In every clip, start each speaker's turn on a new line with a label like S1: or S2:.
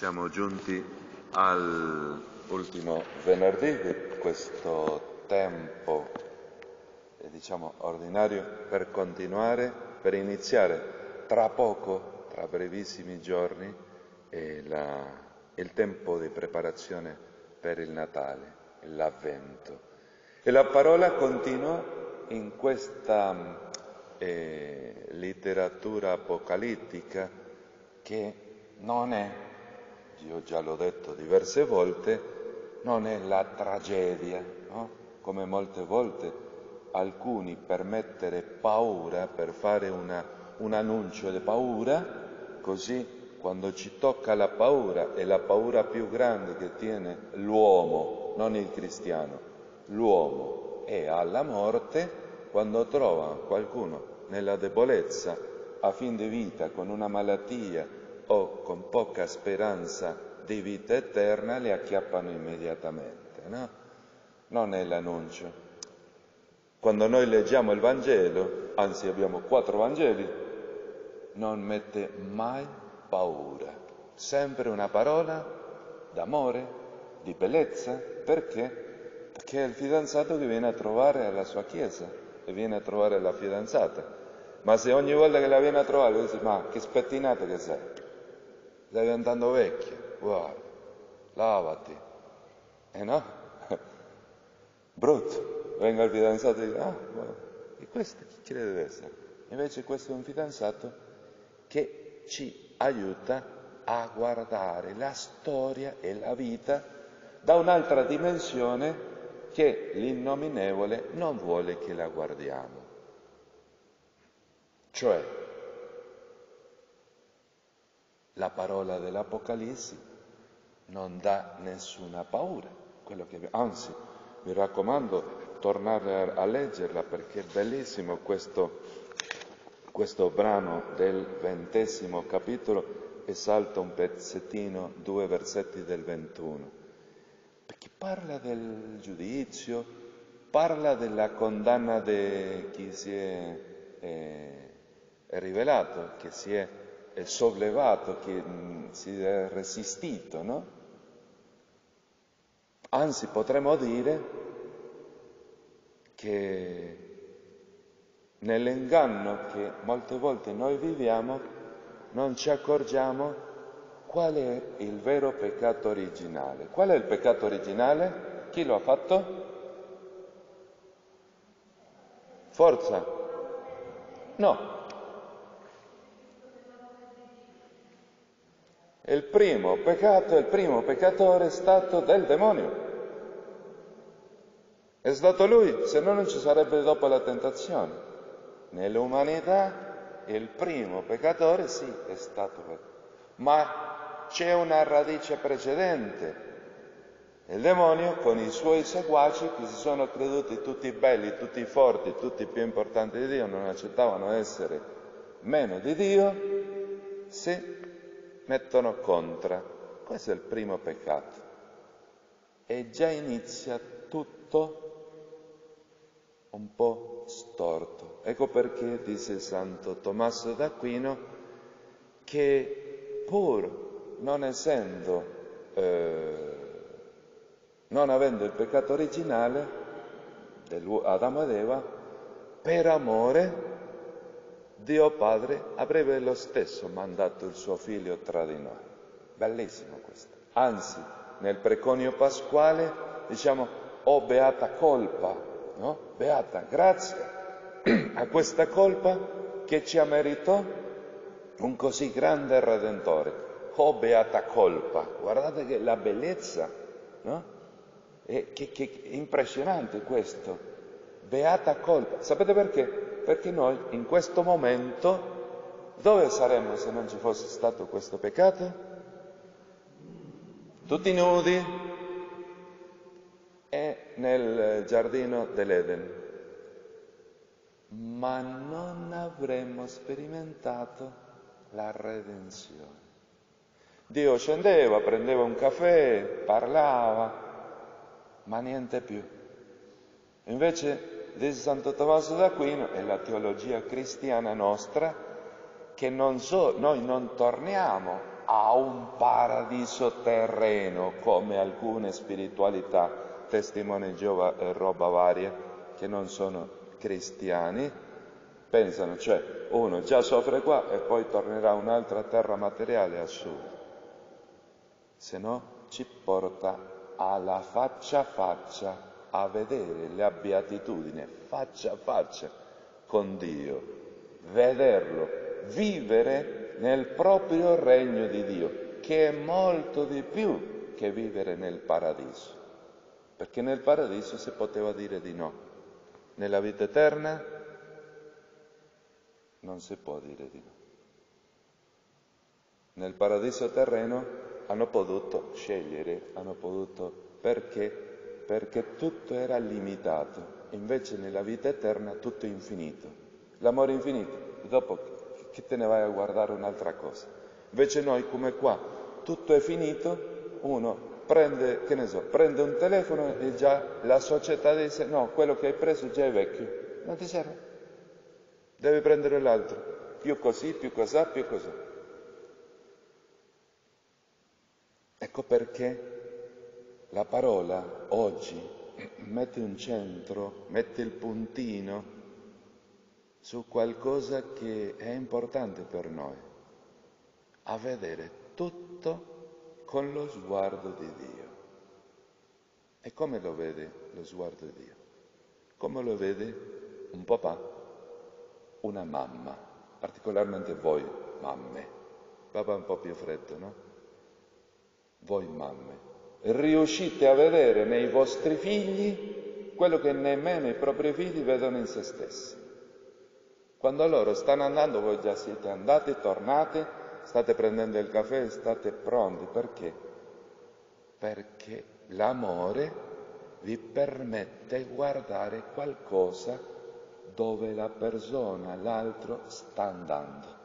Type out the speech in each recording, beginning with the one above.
S1: Siamo giunti all'ultimo venerdì di questo tempo, eh, diciamo, ordinario per continuare, per iniziare tra poco, tra brevissimi giorni, eh, la, il tempo di preparazione per il Natale, l'Avvento. E la parola continua in questa eh, letteratura apocalittica che non è, io già l'ho detto diverse volte, non è la tragedia, no? come molte volte alcuni per mettere paura, per fare una, un annuncio di paura, così quando ci tocca la paura, è la paura più grande che tiene l'uomo, non il cristiano, l'uomo è alla morte, quando trova qualcuno nella debolezza, a fin di vita, con una malattia o con poca speranza di vita eterna, le acchiappano immediatamente, no? Non è l'annuncio. Quando noi leggiamo il Vangelo, anzi abbiamo quattro Vangeli, non mette mai paura, sempre una parola d'amore, di bellezza, perché? Perché è il fidanzato che viene a trovare alla sua chiesa e viene a trovare la fidanzata. Ma se ogni volta che la viene a trovare dice ma che spettinata che sei, stai diventando vecchia, guarda, lavati. E no? Brutto, venga il fidanzato e dice ah, guarda, e questo chi crede di essere? Invece questo è un fidanzato che ci aiuta a guardare la storia e la vita da un'altra dimensione che l'innominevole non vuole che la guardiamo. Cioè, la parola dell'Apocalisse non dà nessuna paura, che, anzi vi raccomando tornare a leggerla perché è bellissimo questo, questo brano del ventesimo capitolo e salta un pezzettino, due versetti del ventuno, perché parla del giudizio, parla della condanna di chi si è, è rivelato, che si è, è sollevato, che mh, si è resistito, no? Anzi, potremmo dire che nell'inganno che molte volte noi viviamo non ci accorgiamo qual è il vero peccato originale. Qual è il peccato originale? Chi lo ha fatto? Forza. No. Il primo peccato, il primo peccatore è stato del demonio. È stato lui, se no non ci sarebbe dopo la tentazione. Nell'umanità il primo peccatore sì è stato lui. Ma c'è una radice precedente. Il demonio con i suoi seguaci che si sono creduti tutti belli, tutti forti, tutti più importanti di Dio, non accettavano essere meno di Dio, si mettono contro. Questo è il primo peccato. E già inizia tutto un po' storto. Ecco perché dice Santo Tommaso d'Aquino che pur non essendo, eh, non avendo il peccato originale Adamo ed Eva, per amore Dio Padre avrebbe lo stesso mandato il suo figlio tra di noi. Bellissimo questo. Anzi, nel preconio pasquale diciamo, oh beata colpa, no? Beata, grazie a questa colpa che ci ha merito un così grande Redentore. Oh beata colpa, guardate che la bellezza, no? È, che, che, è impressionante questo. Beata colpa. Sapete perché? Perché noi in questo momento dove saremmo se non ci fosse stato questo peccato? Tutti nudi e nel giardino dell'Eden. Ma non avremmo sperimentato la redenzione. Dio scendeva, prendeva un caffè, parlava, ma niente più. Invece di Santo Tommaso d'Aquino è la teologia cristiana nostra che non so, noi non torniamo a un paradiso terreno come alcune spiritualità, testimoni Giova e roba varia, che non sono cristiani, pensano, cioè uno già soffre qua e poi tornerà a un'altra terra materiale assurdo. Se no ci porta alla faccia a faccia a vedere la beatitudine faccia a faccia con Dio, vederlo, vivere nel proprio regno di Dio, che è molto di più che vivere nel paradiso, perché nel paradiso si poteva dire di no, nella vita eterna non si può dire di no. Nel paradiso terreno hanno potuto scegliere, hanno potuto perché? Perché tutto era limitato, invece nella vita eterna tutto è infinito. L'amore è infinito, dopo che te ne vai a guardare un'altra cosa. Invece noi come qua, tutto è finito, uno prende, che ne so, prende un telefono e già la società dice no, quello che hai preso già è vecchio, non ti serve. Devi prendere l'altro, più così, più così, più così. Ecco perché la parola oggi mette un centro, mette il puntino su qualcosa che è importante per noi, a vedere tutto con lo sguardo di Dio. E come lo vede lo sguardo di Dio? Come lo vede un papà, una mamma, particolarmente voi mamme. Papà un po' più freddo, no? Voi mamme. Riuscite a vedere nei vostri figli quello che nemmeno i propri figli vedono in se stessi. Quando loro stanno andando, voi già siete andati, tornati, state prendendo il caffè, state pronti. Perché? Perché l'amore vi permette di guardare qualcosa dove la persona, l'altro, sta andando.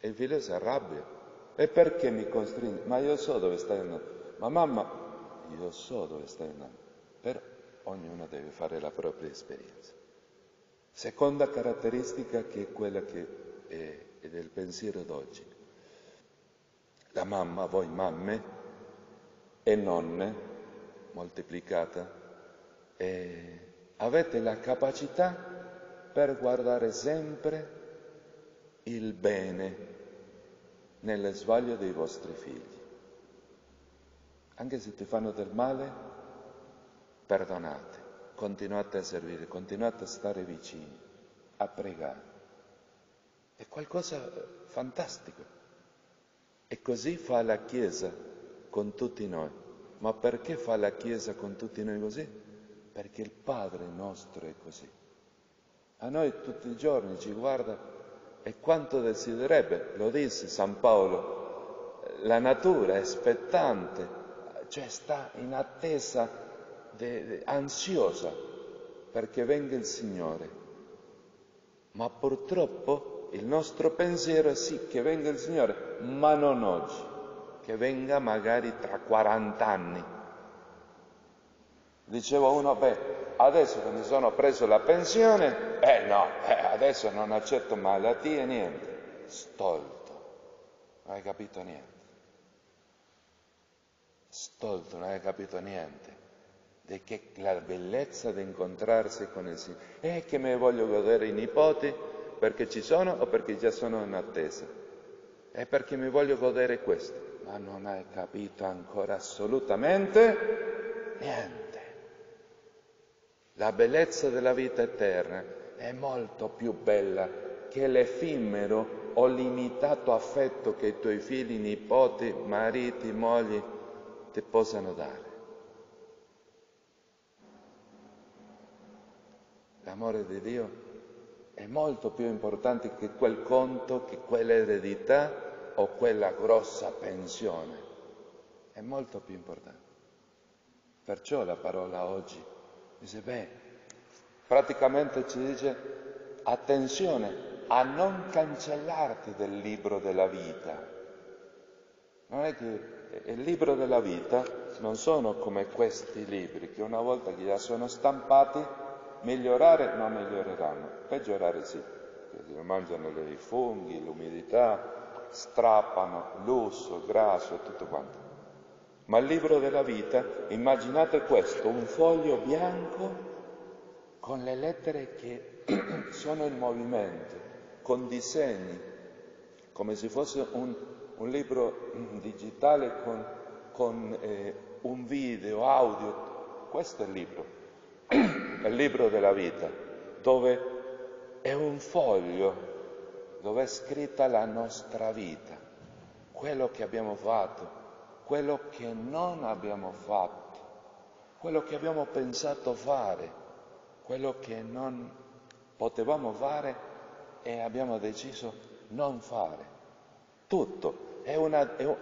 S1: E figlio si arrabbia. E perché mi costringe? Ma io so dove stai andando. Ma mamma, io so dove stai andando. Però ognuno deve fare la propria esperienza. Seconda caratteristica che è quella che è, è del pensiero d'oggi. La mamma, voi mamme e nonne, moltiplicata, e avete la capacità per guardare sempre il bene nelle sbaglio dei vostri figli. Anche se ti fanno del male, perdonate continuate a servire, continuate a stare vicini, a pregare. È qualcosa fantastico. E così fa la Chiesa con tutti noi. Ma perché fa la Chiesa con tutti noi così? Perché il Padre nostro è così. A noi tutti i giorni ci guarda e quanto desidererebbe, lo disse San Paolo, la natura è aspettante, cioè sta in attesa de, de, ansiosa perché venga il Signore. Ma purtroppo il nostro pensiero è sì che venga il Signore, ma non oggi, che venga magari tra 40 anni. Diceva uno, beh, adesso che mi sono preso la pensione, eh no, eh, adesso non accetto malattie, niente. Stolto, non hai capito niente. Stolto, non hai capito niente di che la bellezza di incontrarsi con il Signore. È che me voglio godere i nipoti perché ci sono o perché già sono in attesa? È perché mi voglio godere questo. Ma non hai capito ancora assolutamente niente. La bellezza della vita eterna è molto più bella che l'effimero o limitato affetto che i tuoi figli, nipoti, mariti, mogli ti possano dare. L'amore di Dio è molto più importante che quel conto, che quell'eredità o quella grossa pensione. È molto più importante. Perciò la parola oggi dice, beh, praticamente ci dice attenzione a non cancellarti del libro della vita. Non è che il libro della vita non sono come questi libri che una volta che già sono stampati migliorare non miglioreranno, peggiorare sì, perché mangiano i funghi, l'umidità, strappano, lusso, grasso e tutto quanto. Ma il libro della vita, immaginate questo, un foglio bianco con le lettere che sono in movimento, con disegni, come se fosse un, un libro digitale con, con eh, un video, audio. Questo è il libro, è il libro della vita, dove è un foglio dove è scritta la nostra vita, quello che abbiamo fatto, quello che non abbiamo fatto, quello che abbiamo pensato fare, quello che non potevamo fare e abbiamo deciso non fare. Tutto. È una, è un,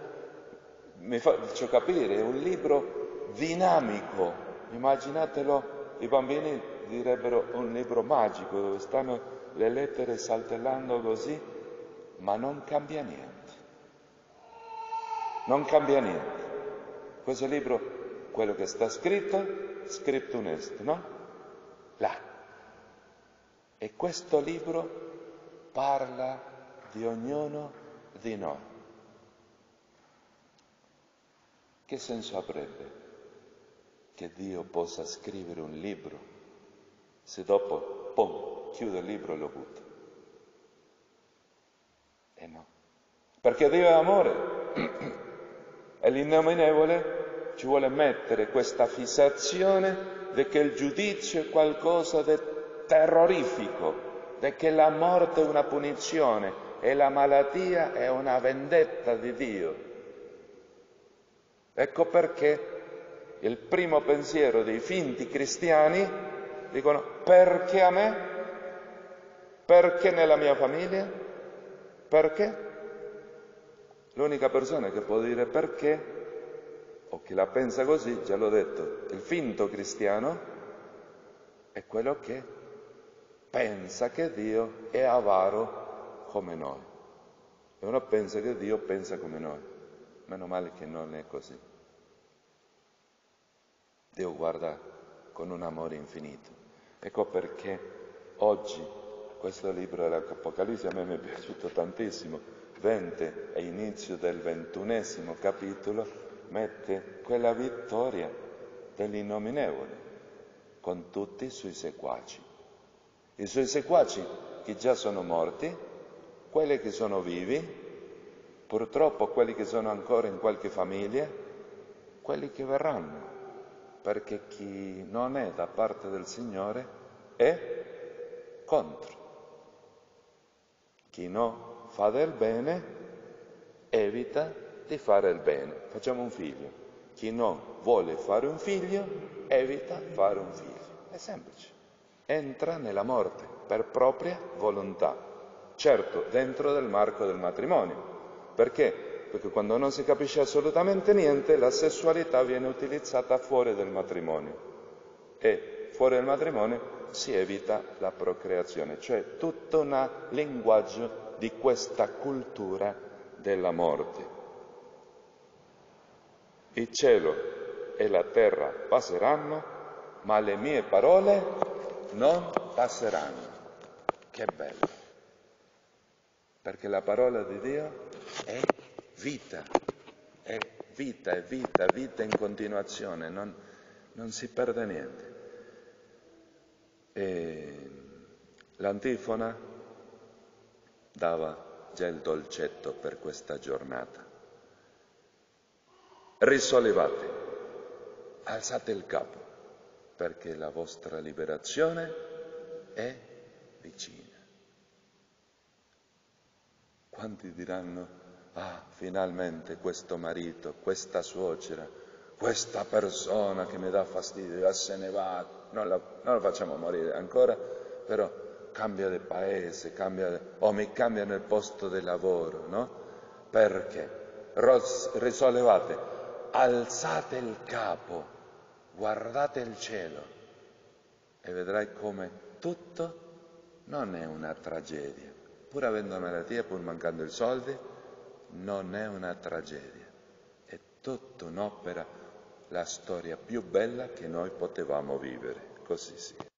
S1: mi faccio capire, è un libro dinamico. Immaginatelo, i bambini direbbero un libro magico dove stanno le lettere saltellando così, ma non cambia niente non cambia niente. Questo libro, quello che sta scritto, scriptum est, no? Là. E questo libro parla di ognuno di noi. Che senso avrebbe che Dio possa scrivere un libro se dopo, pom, chiude il libro e lo butta? E eh no. Perché Dio è amore. E l'innominevole ci vuole mettere questa fissazione di che il giudizio è qualcosa di terrorifico, di che la morte è una punizione e la malattia è una vendetta di Dio. Ecco perché il primo pensiero dei finti cristiani dicono perché a me? Perché nella mia famiglia? Perché? L'unica persona che può dire perché, o che la pensa così, già l'ho detto, il finto cristiano è quello che pensa che Dio è avaro come noi. E uno pensa che Dio pensa come noi. Meno male che non è così. Dio guarda con un amore infinito. Ecco perché oggi questo libro dell'Apocalisse a me mi è piaciuto tantissimo, 20 e inizio del ventunesimo capitolo mette quella vittoria dell'innominevole con tutti i suoi seguaci. I suoi seguaci che già sono morti, quelli che sono vivi, purtroppo quelli che sono ancora in qualche famiglia, quelli che verranno, perché chi non è da parte del Signore è contro. Chi no fa del bene, evita di fare il bene. Facciamo un figlio. Chi non vuole fare un figlio, evita fare un figlio. È semplice. Entra nella morte per propria volontà. Certo, dentro del marco del matrimonio. Perché? Perché quando non si capisce assolutamente niente, la sessualità viene utilizzata fuori del matrimonio. E fuori del matrimonio si evita la procreazione, cioè tutto un linguaggio di questa cultura della morte. Il cielo e la terra passeranno, ma le mie parole non passeranno. Che bello! Perché la parola di Dio è vita, è vita, è vita, vita in continuazione, non, non si perde niente. E l'antifona dava già il dolcetto per questa giornata. Risollevate, alzate il capo, perché la vostra liberazione è vicina. Quanti diranno, ah, finalmente questo marito, questa suocera, questa persona che mi dà fastidio, se ne va, non la, non la facciamo morire ancora, però cambia di paese, cambia, o mi cambia nel posto di lavoro, no? Perché? risollevate, alzate il capo, guardate il cielo e vedrai come tutto non è una tragedia. Pur avendo malattia, pur mancando i soldi, non è una tragedia. È tutta un'opera, la storia più bella che noi potevamo vivere. Così sia.